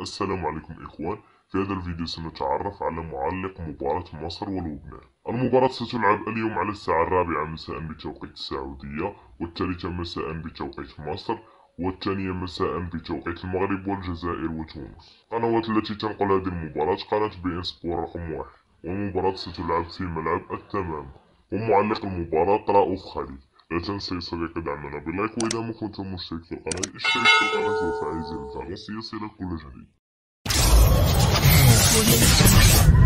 السلام عليكم إخوان. في هذا الفيديو سنتعرف على معلق مباراة مصر ولبنان. المباراة ستلعب اليوم على الساعة الرابعة مساء بتوقيت السعودية والثالثة مساء بتوقيت مصر والثانية مساء بتوقيت المغرب والجزائر وتونس. القنوات التي تنقل هذه المباراة قناة بي ان سبور رقم واحد. والمباراة ستلعب في ملعب التمام. ومعلق المباراة رؤوف خليل. لا تنسى يا صديقي دعمنا ب like وإذا ما كنت مشترك في القناة اشترك في القناة وفعل زر الجرس ليصلك كل جديد. لا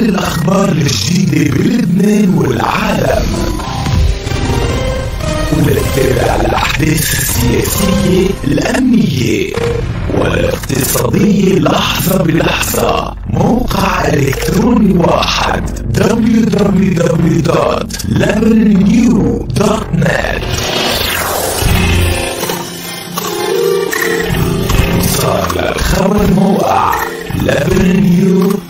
الأخبار الجديدة بلبنان والعالم. ولا تتابع الأحداث السياسية الأمنية والاقتصادية لحظة بلحظة. موقع إلكتروني واحد www.levelnew.net صار الخبر موقع levelnew.net